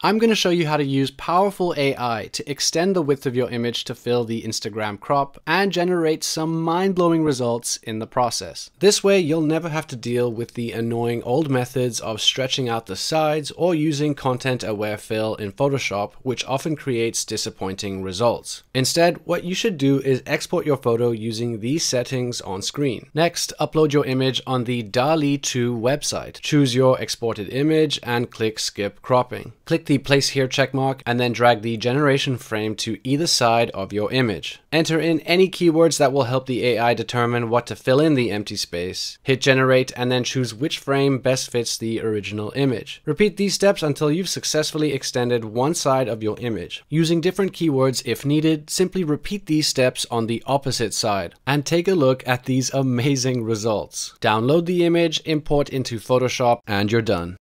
I'm going to show you how to use powerful AI to extend the width of your image to fill the Instagram crop and generate some mind-blowing results in the process. This way, you'll never have to deal with the annoying old methods of stretching out the sides or using content-aware fill in Photoshop, which often creates disappointing results. Instead, what you should do is export your photo using these settings on screen. Next, upload your image on the DALL-E 2 website. Choose your exported image and click skip cropping. Click the place here checkmark and then drag the generation frame to either side of your image. Enter in any keywords that will help the AI determine what to fill in the empty space. Hit generate and then choose which frame best fits the original image. Repeat these steps until you've successfully extended one side of your image. Using different keywords if needed, simply repeat these steps on the opposite side and take a look at these amazing results. Download the image, import into Photoshop, and you're done.